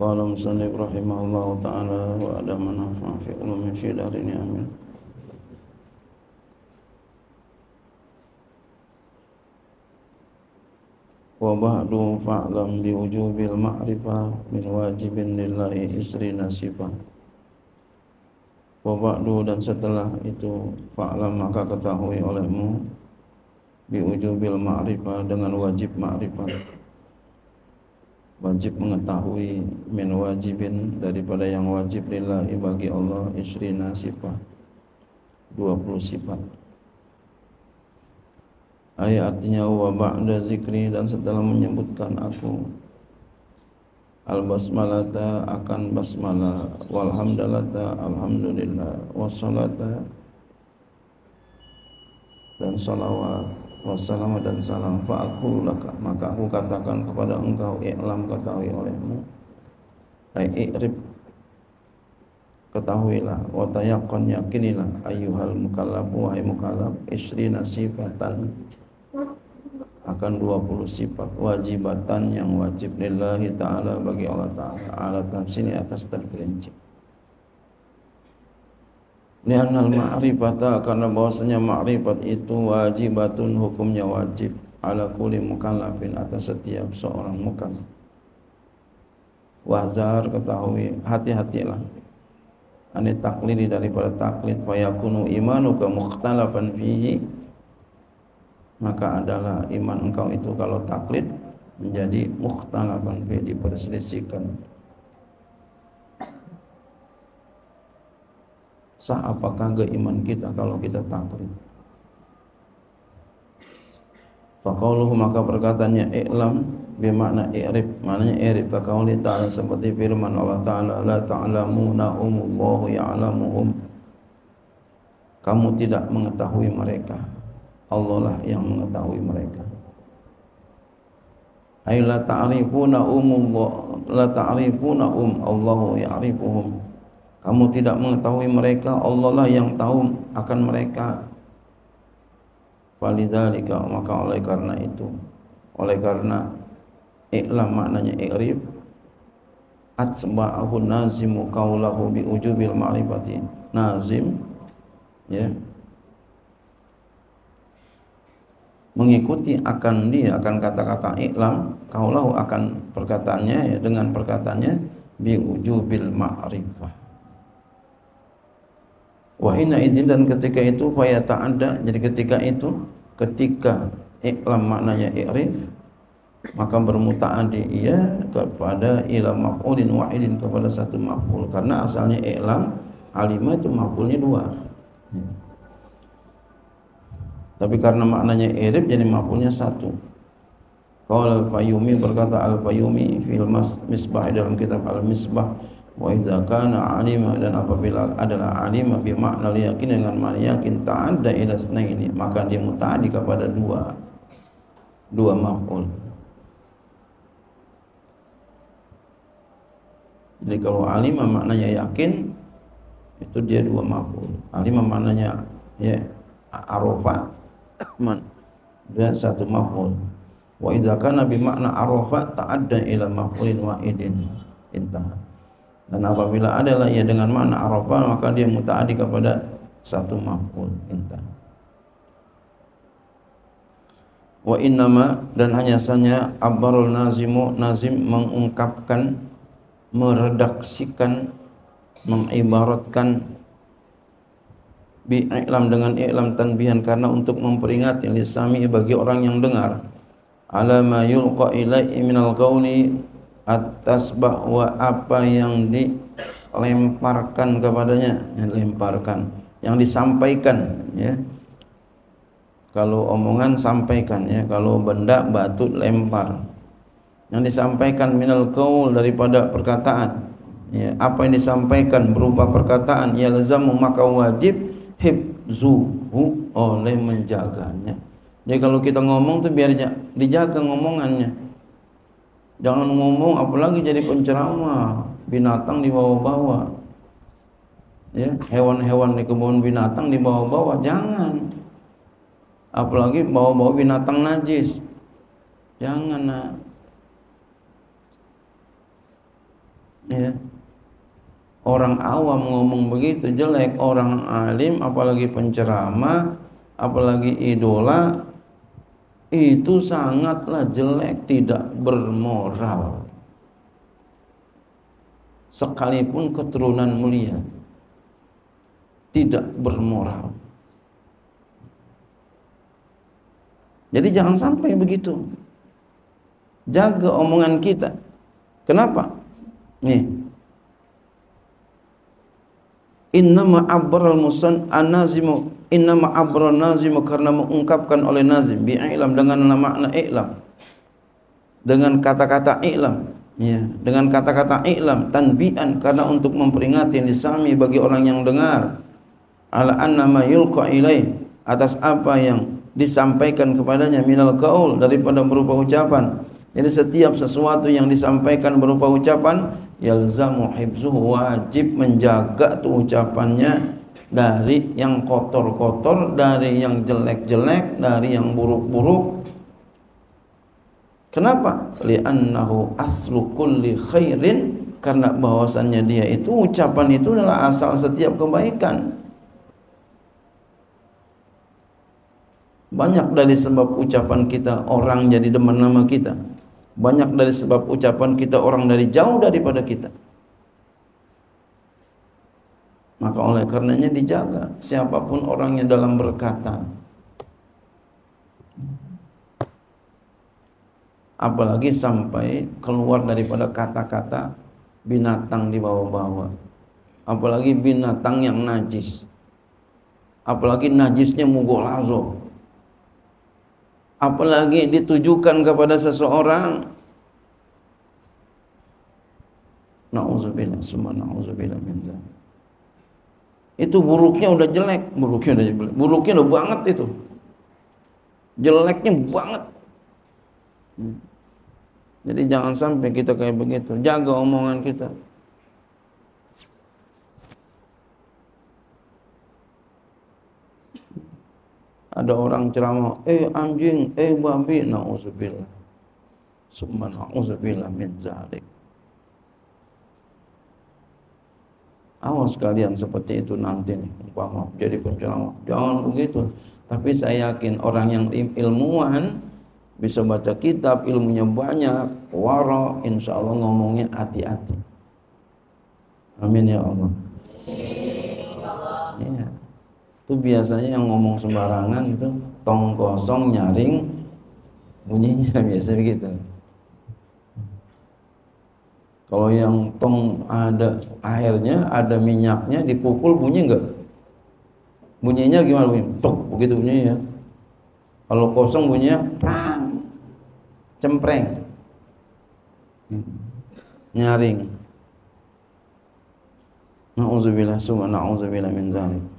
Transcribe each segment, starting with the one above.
قال مصنف رحمه الله تعالى وأدام نفع في علوم في دارين آمين وبعد فاعلم بوجوب المعرفة من واجب لله isri nasibah Wabakdu dan setelah itu Fa'lam maka ketahui olehmu Biujubil ma'rifah dengan wajib ma'rifah Wajib mengetahui Min wajibin daripada yang wajib lillahi bagi Allah Isrina sifat. 20 sifat. Ayat artinya wa ba'da zikri dan setelah menyebutkan aku al basmalata akan basmalah. Walhamdalata alhamdulillah. Wassalata dan salawat wassalam dan salam fa aku laka maka aku katakan kepada engkau i'lam ketahui olehmu. Ai i'rib. Ketahuilah wa tayaqqan yakinilah ayyuhal mukallaf wahai mukallaf isri nasifatan akan 20 sifat wajibatan yang wajib lillahi ta'ala bagi Allah ta'ala. Ala tafsini atas terperinci Lianal ma'rifata karena bahwasanya ma'rifat itu wajibatun hukumnya wajib ala kulli mukallafin atas setiap seorang mukallaf. Wazar ketahui hati-hatilah. Ani taklidi daripada taklid fayakunu imanuka mukhtalafan fihi maka adalah iman engkau itu kalau taklid menjadi mukhtalafan fi diperselisihkan sah apakah ke iman kita kalau kita taklid? Faqauluhu maka perkataannya i'lam bermakna i'rib maknanya i'rib ka ta'ala seperti firman Allah Ta'ala la ta'lamuna umullahu ya'lamuhum. Kamu tidak mengetahui mereka. Allah lah yang mengetahui mereka. Ay la ta'rifuna umullah la ta'rifuna um Allahu ya'rifuhum. Kamu tidak mengetahui mereka, Allah lah yang tahu akan mereka. Walidzalika maka oleh karena itu, oleh karena i'lam maknanya i'rib atsba'ahu nazimu qaulahu bi ujubil ma'rifati. Nazim ya mengikuti akan dia akan kata-kata iklam kaulahu akan perkataannya ya dengan perkataannya bi ujubil ma'rifah wa hina izin dan ketika itu faya ta'adda jadi ketika itu ketika iklam maknanya i'rif maka bermutaaddi ia kepada ila maf'ulin wahidin kepada satu maf'ul karena asalnya iklam alima itu maf'ulnya dua hmm. Tapi karena maknanya irib jadi maf'ulnya satu. Qala al-Fayyumi berkata al-Fayyumi fil misbah dalam kitab al-Misbah wa idza kana alima dan apabila adalah alima bi makna yakin dengan makna yakin ta'adda ila ini maka dia mutaaddi kepada dua dua maf'ul. Jadi kalau alima maknanya yakin itu dia dua maf'ul. Alima maknanya ya arafa dan satu maf'ul wa idza kana bi makna arafa ta'adda ila maf'ulin wahidin intaha dan apabila adalah ia dengan makna arafa maka dia mutaaddi kepada satu maf'ul intaha wa innama dan hanya saja abbarul nazimu nazim mengungkapkan meredaksikan mengibaratkan bi i'lam dengan i'lam tanbihan karena untuk memperingati lisami bagi orang yang dengar. Ala ma yulqa ilaihi minal qawli atas bahwa apa yang dilemparkan kepadanya yang lemparkan yang disampaikan ya kalau omongan sampaikan ya kalau benda batu lempar yang disampaikan minal qaul daripada perkataan ya apa yang disampaikan berupa perkataan ya lazamu maka wajib hibzuhu oleh menjaganya. Jadi kalau kita ngomong tuh biar dijaga ngomongannya. Jangan ngomong apalagi jadi penceramah, binatang dibawa-bawa. Ya, hewan-hewan di kebun binatang dibawa-bawa, jangan. Apalagi bawa-bawa binatang najis. Jangan nah. ya orang awam ngomong begitu jelek orang alim apalagi penceramah apalagi idola itu sangatlah jelek tidak bermoral. Sekalipun keturunan mulia tidak bermoral. Jadi jangan sampai begitu. Jaga omongan kita. Kenapa? Nih innama abral musan anazimu. Innama abral nazimu. Karena mengungkapkan oleh nazim. Bi'ilam dengan makna i'lam. Dengan kata-kata i'lam. Ya. Dengan kata-kata i'lam. Tanbian. Karena untuk memperingati lisami bagi orang yang dengar. Ala anna ma yulqa ilai. Atas apa yang disampaikan kepadanya. Minal qaul. Daripada berupa ucapan. Jadi setiap sesuatu yang disampaikan berupa ucapan yalzamu hibzuhu wajib menjaga tu ucapannya dari yang kotor-kotor, dari yang jelek-jelek, dari yang buruk-buruk. Kenapa? Li'annahu aslu kulli khairin karena bahwasannya dia itu ucapan itu adalah asal setiap kebaikan. Banyak dari sebab ucapan kita orang jadi demen nama kita banyak dari sebab ucapan kita orang dari jauh daripada kita. Maka oleh karenanya dijaga siapa pun orangnya dalam berkata. Apalagi sampai keluar daripada kata-kata binatang di bawah-bawah. Apalagi binatang yang najis. Apalagi najisnya mugolazo apalagi ditujukan kepada seseorang Nauzubillah, summa nauzubillah min Itu buruknya udah jelek, buruknya udah jelek. Buruknya udah banget itu. Jeleknya banget. Jadi jangan sampai kita kayak begitu. Jaga omongan kita. Ada orang ceramah, eh anjing, eh babi, na'udzubillah. Summa na'udzubillah min zalik. Awas kalian seperti itu nanti nih, umpama jadi penceramah. Jangan begitu. Tapi saya yakin orang yang ilmuwan bisa baca kitab, ilmunya banyak, waro, insya Allah ngomongnya hati-hati. Amin ya Allah. Itu biasanya yang ngomong sembarangan itu tong kosong nyaring bunyinya biasa begitu. Kalau yang tong ada airnya ada minyaknya dipukul bunyi enggak bunyinya gimana? Bunyi tok begitu bunyinya kalau kosong bunyinya prang cempreng. Nyaring. Na'udzubillah summa na'udzubillah min zalik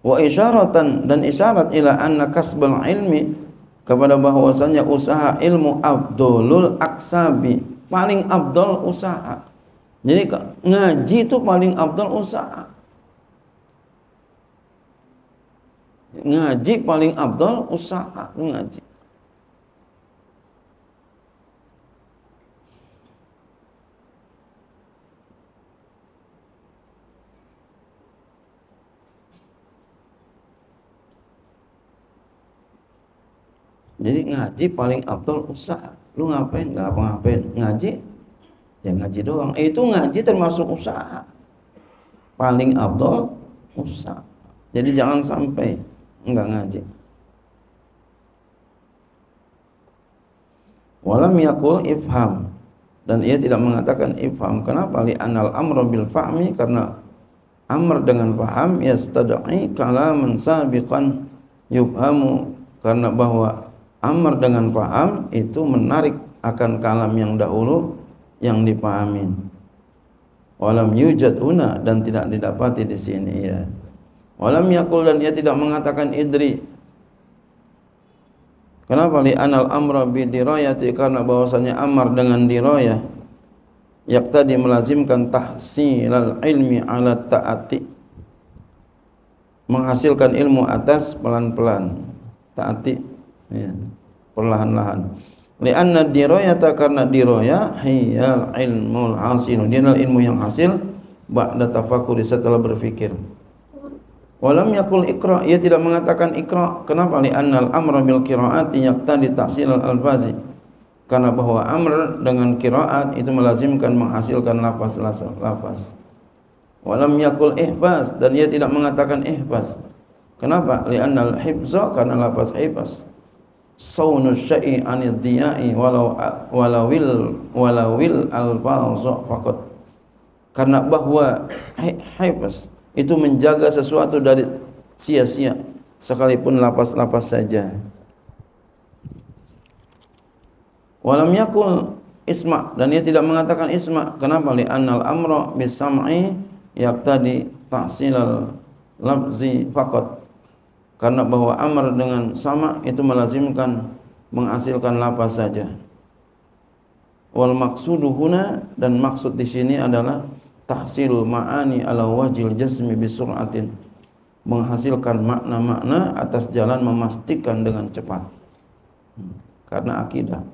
wa isyaratan dan isyarat ila anna kasbal ilmi kepada bahwasanya usaha ilmu abdulul aksabi paling abdul usaha. Jadi ngaji itu paling abdul usaha. Ngaji paling abdul usaha ngaji Jadi ngaji paling abdul usaha. Lu ngapain? Nggak apa-ngapain. Ngaji? Ya ngaji doang. Eh, itu ngaji termasuk usaha. Paling abdul usaha. Jadi jangan sampai enggak ngaji. Walam yakul ifham dan ia tidak mengatakan ifham. Kenapa? Li anal amru bil fahmi karena amr dengan faham yastad'i kalaman sabiqan yubhamu karena bahwa amar dengan paham itu menarik akan kalam yang dahulu yang dipahami. Walam yujad una dan tidak didapati di sini ya. Walam yakul dan ia tidak mengatakan idri. Kenapa li anal amra bi dirayati karena bahwasanya amar dengan dirayah tadi melazimkan tahsilal ilmi ala taati menghasilkan ilmu atas pelan-pelan taati ya perlahan-lahan Lianna dirayata karena diraya hiyal ilmul hasil. Dia adalah ilmu yang hasil ba'da tafakuri setelah berfikir. Walam yakul ikra, ia tidak mengatakan ikra. Kenapa? Li'annal amra bil qiraati yaqtadi tahsil al-alfazi. Karena bahwa amr dengan qiraat itu melazimkan menghasilkan lafaz-lafaz. Walam yakul ihfaz dan ia tidak mengatakan ihfaz. Kenapa? Li'annal hifza karena lafaz hifaz. Saunu syai'i anid diya'i walau walawil walawil al-fawz faqat. Karena bahwa hifaz itu menjaga sesuatu dari sia-sia sekalipun lapas-lapas saja. Walam yakul isma dan ia tidak mengatakan isma. Kenapa? Li annal amra bis sam'i yaqtadi tahsilal lafzi faqat. Karena bahwa amr dengan sama itu melazimkan menghasilkan lapas saja. Wal maksudu huna dan maksud di sini adalah tahsil ma'ani ala wajil jasmi bisur'atin. Menghasilkan makna-makna atas jalan memastikan dengan cepat. Karena akidah.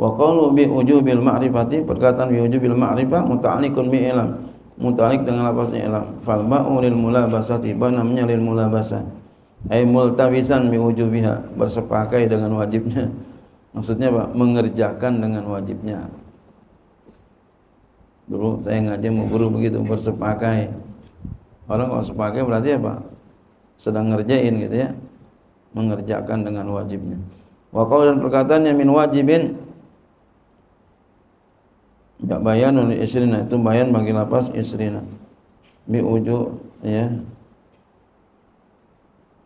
Wa qalu bi ujubil ma'rifati perkataan bi ujubil ma'rifah muta'alliqun bi ilm muta'alliq dengan lafaz ilm fal ba'u lil mulabasati ba namanya lil mulabasah ay multabisan bi ujubiha bersepakai dengan wajibnya maksudnya apa mengerjakan dengan wajibnya Dulu saya ngaji mau guru begitu bersepakai. Orang kalau sepakai berarti apa? Sedang ngerjain gitu ya. Mengerjakan dengan wajibnya. Wa dan perkataannya min wajibin Ya oleh istrina itu bayan bagi lapas istrina. Bi uju ya.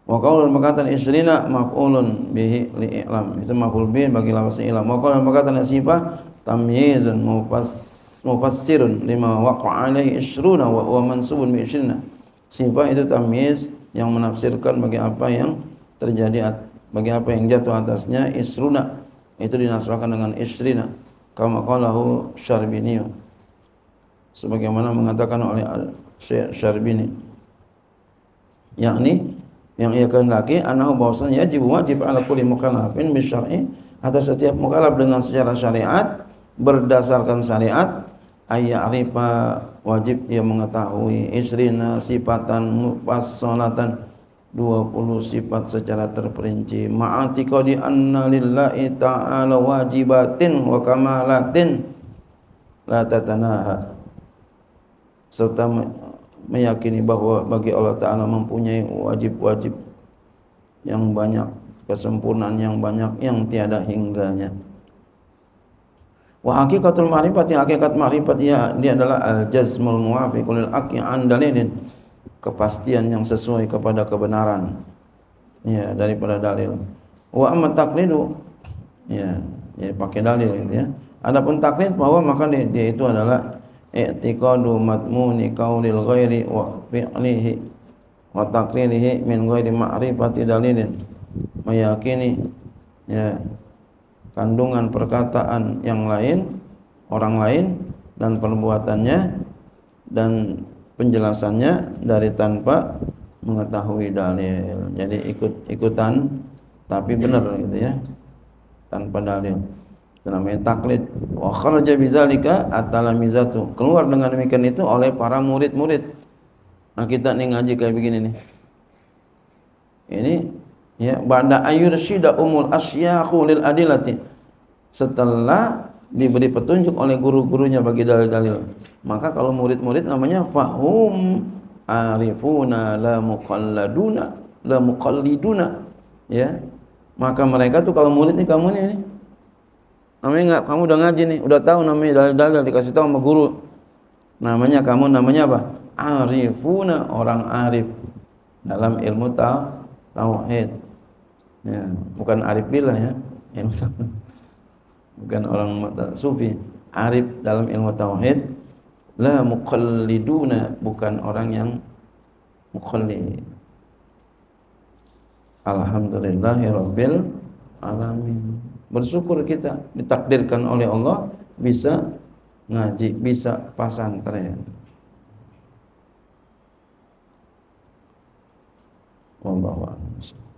Wa dan perkataan istrina maf'ulun bihi li i'lam. Itu maf'ul bihi bagi lapas i'lam. Wa dan perkataan sifah tamyizun mufass mufassirun lima waqa'a alaihi isruna wa huwa mansubun bi isrina. Sifat itu tamyiz yang menafsirkan bagi apa yang terjadi bagi apa yang jatuh atasnya isruna itu dinasbahkan dengan isrina kama qalahu Syarbini sebagaimana mengatakan oleh Syarbini yakni yang ia kehendaki anahu bahwasanya wajib wajib ala kulli mukallafin bisyar'i atas setiap mukallaf dengan secara syariat berdasarkan syariat ayya'rifa wajib ia mengetahui isrina sifatan mufassalatan 20 sifat secara terperinci. Ma'atiqadi anna lillahi ta'ala wajibatin wa kamalatin la tatanaha. Serta meyakini bahwa bagi Allah Ta'ala mempunyai wajib-wajib yang banyak kesempurnaan yang banyak yang tiada hingganya Wa hakikatul ma'rifat yang hakikat ma'rifat dia, dia adalah al-jazmul muwafiq lil aqi an dalilin. Kepastian yang sesuai kepada kebenaran. Ya, daripada dalil. Wa amma taqlidu ya, jadi pakai dalil gitu ya. Adapun taklid bahwa maka dia, dia itu adalah i'tiqadu matmuni qaulil ghairi wa fi'lihi wa taqririhi min ghairi ma'rifati dalilin. Meyakini ya kandungan perkataan yang lain orang lain dan perbuatannya dan penjelasannya dari tanpa mengetahui dalil. Jadi ikut-ikutan tapi benar gitu ya. Tanpa dalil. Itu namanya taklid. Wa kharaja bizalika at-talamizatu. Keluar dengan demikian itu oleh para murid-murid. Nah, kita nih ngaji kayak begini nih. Ini ya ba'da ayyursyida umul asyakhu lil adilati setelah diberi petunjuk oleh guru-gurunya bagi dalil-dalil maka kalau murid-murid namanya fahum arifuna la muqalladuna la muqalliduna ya maka mereka tuh kalau murid nih kamu nih namanya enggak kamu udah ngaji nih udah tahu namanya dalil-dalil dikasih tahu sama guru. Namanya kamu namanya apa? Arifuna orang arif. Dalam ilmu tauhid. Ya bukan arif billah ya ilmu bukan orang sufi. Arif dalam ilmu tauhid la muqalliduna bukan orang yang muqallid. Alhamdulillahirabbil alamin bersyukur kita ditakdirkan oleh Allah bisa ngaji bisa pasantren wallahu a'lam